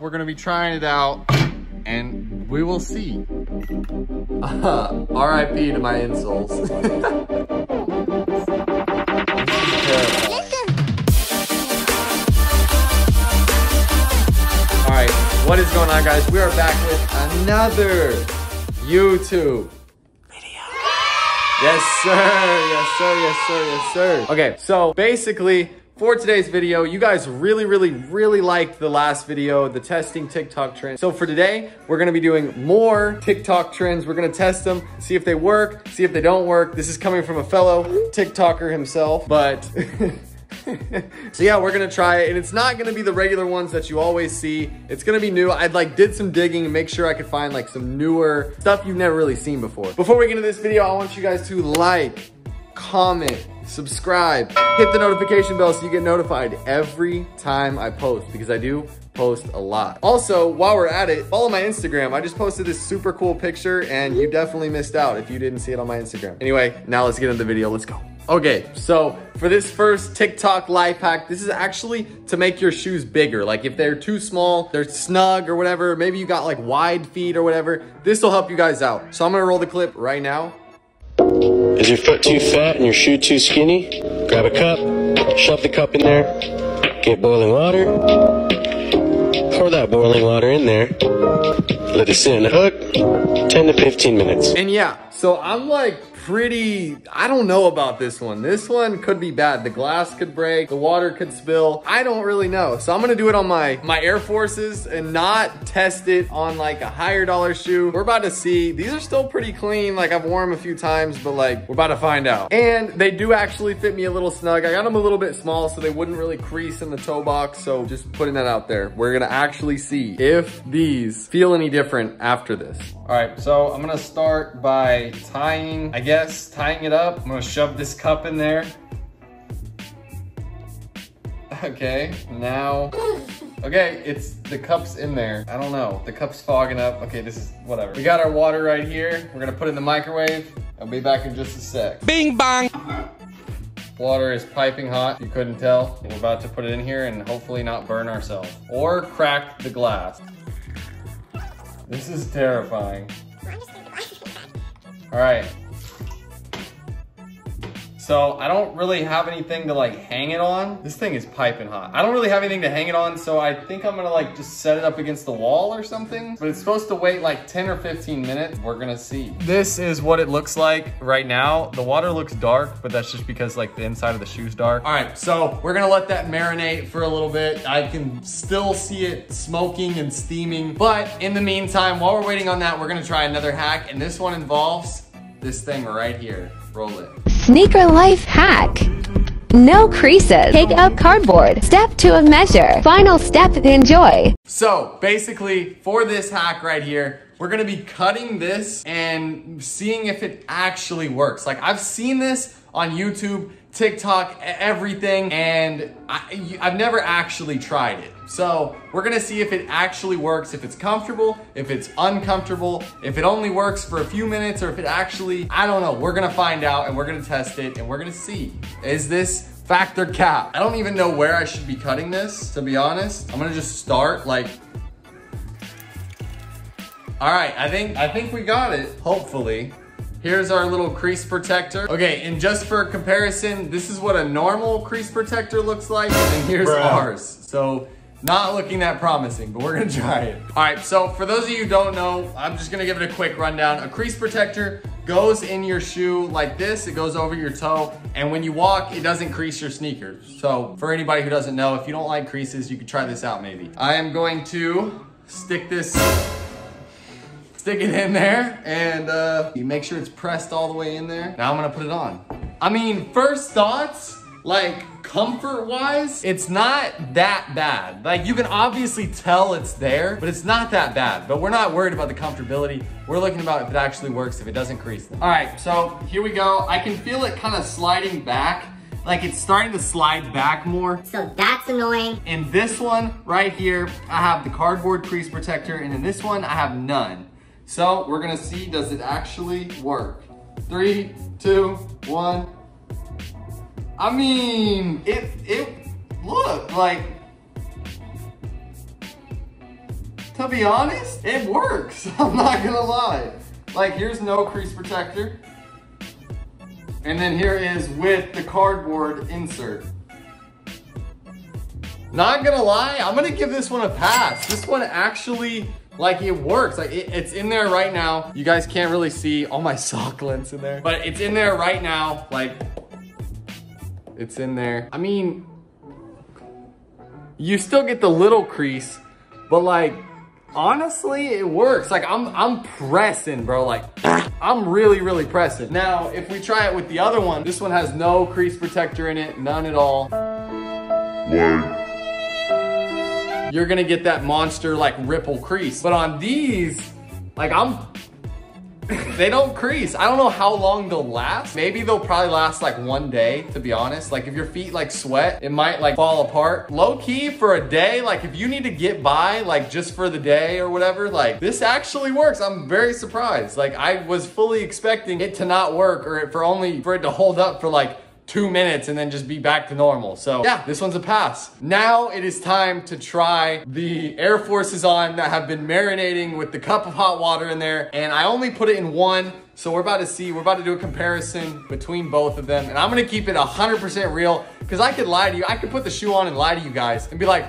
We're gonna be trying it out and we will see. Uh, R.I.P. to my insoles. All right, what is going on, guys? We are back with another YouTube video. Yes, sir. Yes, sir. Yes, sir. Yes, sir. Okay, so basically, for today's video, you guys really, really, really liked the last video, the testing TikTok trends. So for today, we're gonna be doing more TikTok trends. We're gonna test them, see if they work, see if they don't work. This is coming from a fellow TikToker himself, but so yeah, we're gonna try it, and it's not gonna be the regular ones that you always see. It's gonna be new. I like did some digging and make sure I could find like some newer stuff you've never really seen before. Before we get into this video, I want you guys to like, comment, subscribe, hit the notification bell so you get notified every time I post because I do post a lot. Also, while we're at it, follow my Instagram. I just posted this super cool picture and you definitely missed out if you didn't see it on my Instagram. Anyway, now let's get into the video. Let's go. Okay, so for this first TikTok life hack, this is actually to make your shoes bigger. Like if they're too small, they're snug or whatever, maybe you got like wide feet or whatever, this will help you guys out. So I'm gonna roll the clip right now. Is your foot too fat and your shoe too skinny? Grab a cup, shove the cup in there, get boiling water, pour that boiling water in there, let it sit in the hook, 10 to 15 minutes. And yeah, so I'm like pretty, I don't know about this one. This one could be bad. The glass could break, the water could spill. I don't really know. So I'm gonna do it on my, my Air Forces and not test it on like a higher dollar shoe. We're about to see. These are still pretty clean. Like I've worn them a few times, but like we're about to find out. And they do actually fit me a little snug. I got them a little bit small so they wouldn't really crease in the toe box. So just putting that out there. We're gonna actually see if these feel any different after this. All right, so I'm gonna start by tying, I guess, tying it up. I'm gonna shove this cup in there. Okay, now, okay, it's, the cup's in there. I don't know, the cup's fogging up. Okay, this is, whatever. We got our water right here. We're gonna put it in the microwave. I'll be back in just a sec. Bing bang. Water is piping hot, if you couldn't tell. We're about to put it in here and hopefully not burn ourselves or crack the glass. This is terrifying. All right. So I don't really have anything to like hang it on. This thing is piping hot. I don't really have anything to hang it on, so I think I'm gonna like just set it up against the wall or something. But it's supposed to wait like 10 or 15 minutes. We're gonna see. This is what it looks like right now. The water looks dark, but that's just because like the inside of the shoe's dark. All right, so we're gonna let that marinate for a little bit. I can still see it smoking and steaming. But in the meantime, while we're waiting on that, we're gonna try another hack. And this one involves this thing right here. Roll it. Sneaker life hack. No creases. Take up cardboard. Step to a measure. Final step, enjoy. So basically for this hack right here, we're gonna be cutting this and seeing if it actually works. Like I've seen this on YouTube, TikTok, everything, and I, I've never actually tried it. So we're gonna see if it actually works, if it's comfortable, if it's uncomfortable, if it only works for a few minutes, or if it actually, I don't know. We're gonna find out and we're gonna test it and we're gonna see. Is this factor cap? I don't even know where I should be cutting this, to be honest. I'm gonna just start like all right, I think I think we got it, hopefully. Here's our little crease protector. Okay, and just for comparison, this is what a normal crease protector looks like, and here's Bruh. ours. So not looking that promising, but we're gonna try it. All right, so for those of you who don't know, I'm just gonna give it a quick rundown. A crease protector goes in your shoe like this, it goes over your toe, and when you walk, it doesn't crease your sneakers. So for anybody who doesn't know, if you don't like creases, you could try this out maybe. I am going to stick this stick it in there and uh, you make sure it's pressed all the way in there. Now I'm gonna put it on. I mean, first thoughts, like comfort wise, it's not that bad. Like you can obviously tell it's there, but it's not that bad. But we're not worried about the comfortability. We're looking about if it actually works, if it doesn't crease them. All right, so here we go. I can feel it kind of sliding back. Like it's starting to slide back more. So that's annoying. In this one right here, I have the cardboard crease protector, and in this one, I have none. So we're gonna see, does it actually work? Three, two, one. I mean, it, it, look, like, to be honest, it works. I'm not gonna lie. Like here's no crease protector. And then here is with the cardboard insert. Not gonna lie, I'm gonna give this one a pass. This one actually, like it works. Like it, it's in there right now. You guys can't really see all my sock lengths in there, but it's in there right now. Like it's in there. I mean, you still get the little crease, but like, honestly, it works. Like I'm, I'm pressing, bro. Like I'm really, really pressing. Now, if we try it with the other one, this one has no crease protector in it, none at all. You're gonna get that monster like ripple crease. But on these, like I'm, they don't crease. I don't know how long they'll last. Maybe they'll probably last like one day, to be honest. Like if your feet like sweat, it might like fall apart. Low key for a day, like if you need to get by like just for the day or whatever, like this actually works. I'm very surprised. Like I was fully expecting it to not work or for only for it to hold up for like two minutes and then just be back to normal. So yeah, this one's a pass. Now it is time to try the Air Forces on that have been marinating with the cup of hot water in there. And I only put it in one. So we're about to see, we're about to do a comparison between both of them. And I'm gonna keep it 100% real because I could lie to you. I could put the shoe on and lie to you guys and be like,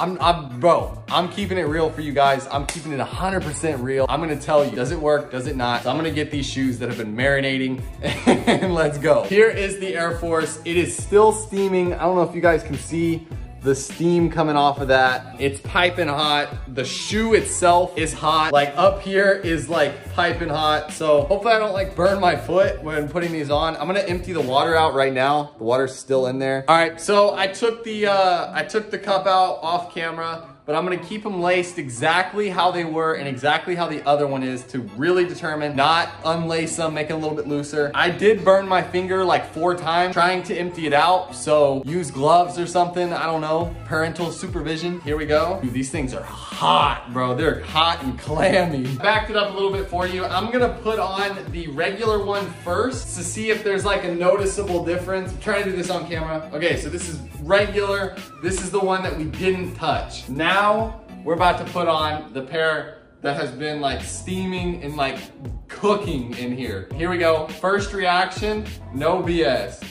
I'm, I'm, bro, I'm keeping it real for you guys. I'm keeping it 100% real. I'm gonna tell you, does it work, does it not? So I'm gonna get these shoes that have been marinating and let's go. Here is the Air Force. It is still steaming. I don't know if you guys can see the steam coming off of that. It's piping hot. The shoe itself is hot. Like up here is like piping hot. So hopefully I don't like burn my foot when putting these on. I'm gonna empty the water out right now. The water's still in there. All right, so I took the, uh, I took the cup out off camera but I'm gonna keep them laced exactly how they were and exactly how the other one is to really determine, not unlace them, make it a little bit looser. I did burn my finger like four times trying to empty it out, so use gloves or something, I don't know, parental supervision. Here we go. Dude, these things are hot, bro. They're hot and clammy. Backed it up a little bit for you. I'm gonna put on the regular one first to see if there's like a noticeable difference. I'm trying to do this on camera. Okay, so this is regular. This is the one that we didn't touch. Now we're about to put on the pair that has been like steaming and like cooking in here. Here we go. First reaction, no BS.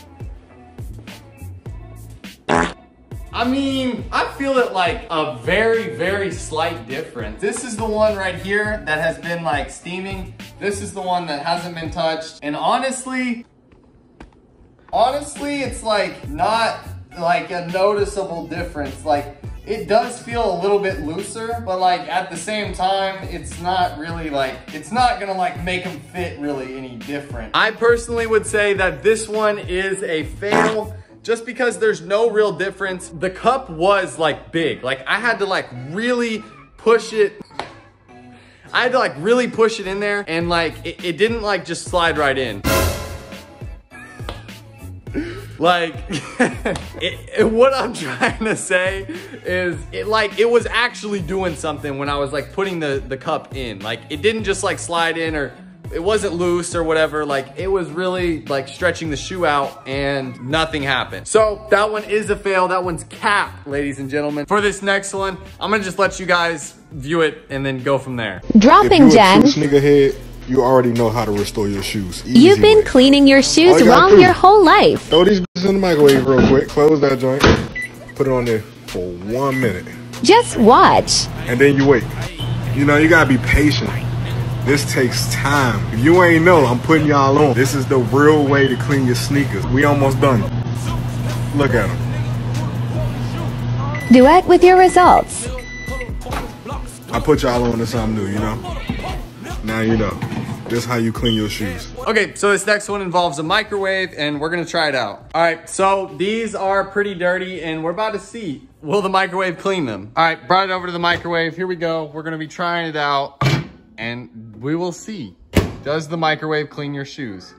I mean, I feel it like a very, very slight difference. This is the one right here that has been like steaming. This is the one that hasn't been touched. And honestly, honestly, it's like not like a noticeable difference. Like it does feel a little bit looser, but like at the same time, it's not really like, it's not gonna like make them fit really any different. I personally would say that this one is a fail just because there's no real difference. The cup was like big. Like I had to like really push it I had to like really push it in there and like it, it didn't like just slide right in. Like, it, it, what I'm trying to say is it like, it was actually doing something when I was like putting the, the cup in. Like, it didn't just like slide in or it wasn't loose or whatever. Like, it was really like stretching the shoe out and nothing happened. So that one is a fail. That one's cap, ladies and gentlemen. For this next one, I'm gonna just let you guys view it and then go from there. Dropping if you a Jen. true sneakerhead, you already know how to restore your shoes. Easy You've been way. cleaning your shoes you wrong do- your whole life. Throw these in the microwave real quick. Close that joint. Put it on there for one minute, Just watch. and then you wait. You know you gotta be patient. This takes time. If you ain't know, I'm putting y'all on. This is the real way to clean your sneakers. We almost done. Look at them. Duet with your results. I put y'all on to something new. You know. Now you know. This how you clean your shoes. Okay, so this next one involves a microwave and we're gonna try it out. All right, so these are pretty dirty and we're about to see, will the microwave clean them? All right, brought it over to the microwave. Here we go. We're gonna be trying it out and we will see. Does the microwave clean your shoes?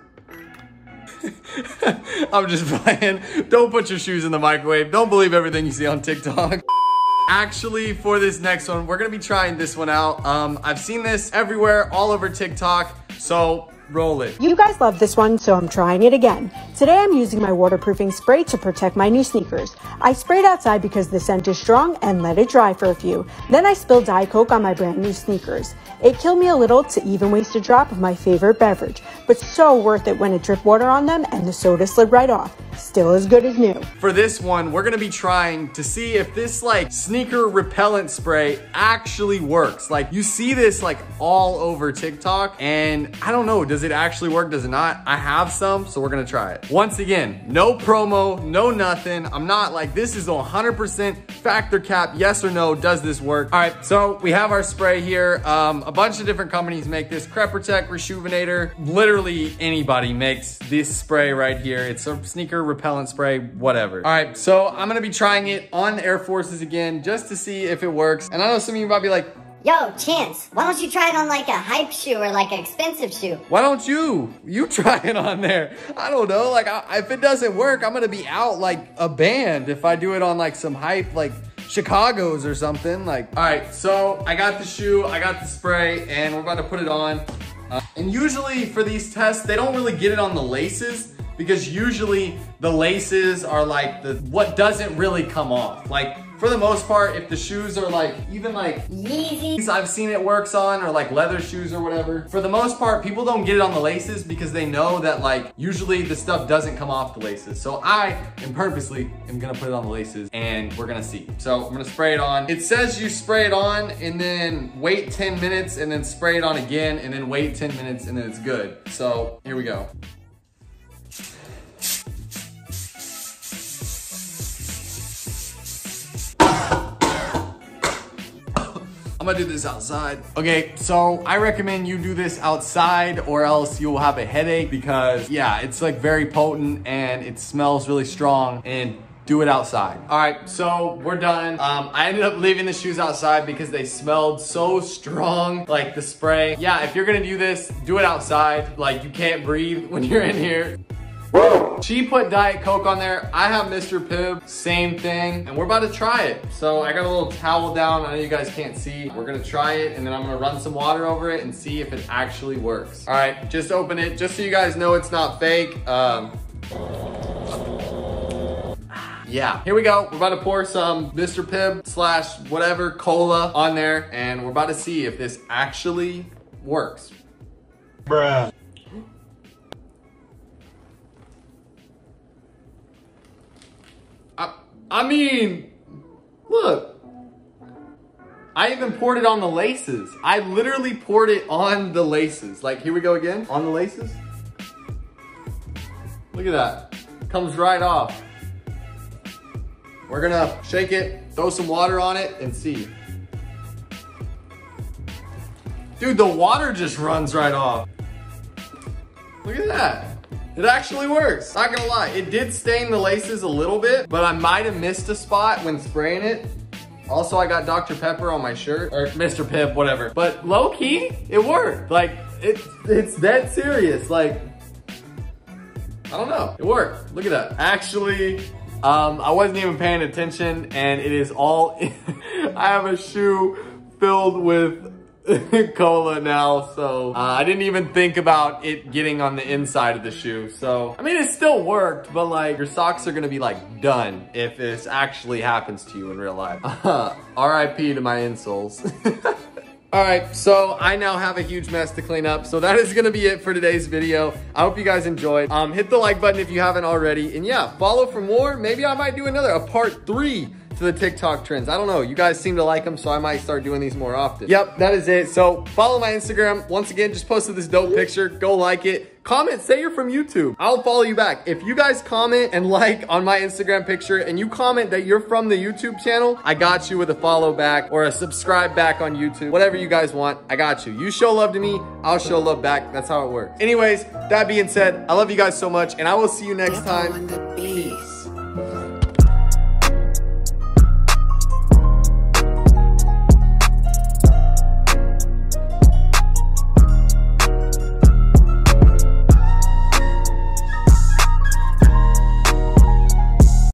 I'm just playing. Don't put your shoes in the microwave. Don't believe everything you see on TikTok. Actually, for this next one, we're gonna be trying this one out. Um, I've seen this everywhere, all over TikTok. So roll it. You guys love this one, so I'm trying it again. Today I'm using my waterproofing spray to protect my new sneakers. I sprayed outside because the scent is strong and let it dry for a few. Then I spilled Diet Coke on my brand new sneakers. It killed me a little to even waste a drop of my favorite beverage, but so worth it when it dripped water on them and the soda slid right off. Still as good as new. For this one, we're gonna be trying to see if this like sneaker repellent spray actually works. Like you see this like all over TikTok and I don't know, does it actually work? Does it not? I have some, so we're gonna try it. Once again, no promo, no nothing. I'm not like, this is 100% factor cap, yes or no, does this work? All right, so we have our spray here. Um, a bunch of different companies make this. Crep Protect, Reshoevn8r, literally anybody makes this spray right here. It's a sneaker repellent spray, whatever. All right, so I'm gonna be trying it on Air Forces again just to see if it works. And I know some of you might be like, Yo, Chance, why don't you try it on like a hype shoe or like an expensive shoe? why don't you? You try it on there. I don't know. Like, I, if it doesn't work, I'm gonna be out like a band if I do it on like some hype, like Chicago's or something. Like, all right. So I got the shoe, I got the spray, and we're about to put it on. Uh, and usually for these tests, they don't really get it on the laces because usually the laces are like the what doesn't really come off. Like for the most part, if the shoes are like even like Yeezy. I've seen it works on or like leather shoes or whatever. For the most part, people don't get it on the laces because they know that like usually the stuff doesn't come off the laces. So I am purposely am gonna put it on the laces and we're gonna see. So I'm gonna spray it on. It says you spray it on and then wait 10 minutes and then spray it on again and then wait 10 minutes and then it's good. So here we go. Do this outside. Okay, so I recommend you do this outside or else you'll have a headache because yeah, it's like very potent and it smells really strong and do it outside. All right, so we're done. Um, I ended up leaving the shoes outside because they smelled so strong, like the spray. Yeah, if you're gonna do this, do it outside. Like you can't breathe when you're in here. She put Diet Coke on there. I have Mr. Pibb, same thing. And we're about to try it. So I got a little towel down. I know you guys can't see. We're gonna try it and then I'm gonna run some water over it and see if it actually works. All right, just open it, just so you guys know it's not fake. Um, yeah, here we go. We're about to pour some Mr. Pibb slash whatever cola on there and we're about to see if this actually works. Bruh. I, mean, look. I even poured it on the laces. I literally poured it on the laces. Like, here we go again, on the laces. Look at that. Comes right off. We're gonna shake it, throw some water on it, and see. Dude, the water just runs right off. Look at that. It actually works. Not gonna lie, it did stain the laces a little bit, but I might have missed a spot when spraying it. Also, I got Dr. Pepper on my shirt, or Mr. Pibb, whatever. But low key, it worked. Like, it, it's that serious. Like, I don't know, it worked. Look at that. Actually, um, I wasn't even paying attention and it is all, I have a shoe filled with cola now, so uh, I didn't even think about it getting on the inside of the shoe. So, I mean, it still worked, but like your socks are gonna be like done if this actually happens to you in real life. RIP to my insoles. All right, so I now have a huge mess to clean up. So that is gonna be it for today's video. I hope you guys enjoyed. Um, hit the like button if you haven't already. And yeah, follow for more. Maybe I might do another, a part three to the TikTok trends. I don't know. You guys seem to like them, so I might start doing these more often. Yep, that is it. So follow my Instagram. Once again, just posted this dope picture. Go like it. Comment, say you're from YouTube. I'll follow you back. If you guys comment and like on my Instagram picture and you comment that you're from the YouTube channel, I got you with a follow back or a subscribe back on YouTube. Whatever you guys want, I got you. You show love to me, I'll show love back. That's how it works. Anyways, that being said, I love you guys so much and I will see you next time.